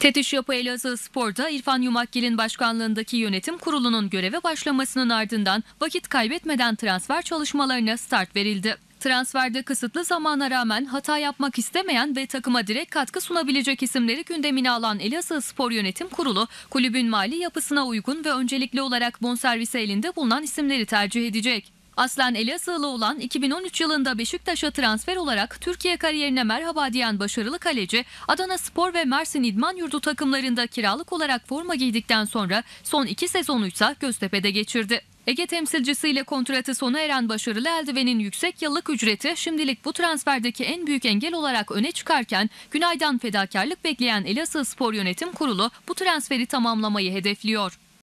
Tetiş Yapı Elazığ Spor'da İrfan Yumakgil'in başkanlığındaki yönetim kurulunun göreve başlamasının ardından vakit kaybetmeden transfer çalışmalarına start verildi. Transferde kısıtlı zamana rağmen hata yapmak istemeyen ve takıma direkt katkı sunabilecek isimleri gündemine alan Elazığ Spor Yönetim Kurulu, kulübün mali yapısına uygun ve öncelikli olarak bonservisi elinde bulunan isimleri tercih edecek. Aslen Elazığlı olan 2013 yılında Beşiktaş'a transfer olarak Türkiye kariyerine merhaba diyen başarılı kaleci Adana Spor ve Mersin İdman Yurdu takımlarında kiralık olarak forma giydikten sonra son iki sezonuysa Göztepe'de geçirdi. Ege temsilcisiyle kontratı sona eren başarılı eldivenin yüksek yıllık ücreti şimdilik bu transferdeki en büyük engel olarak öne çıkarken Günay'dan fedakarlık bekleyen Elazığ Spor Yönetim Kurulu bu transferi tamamlamayı hedefliyor.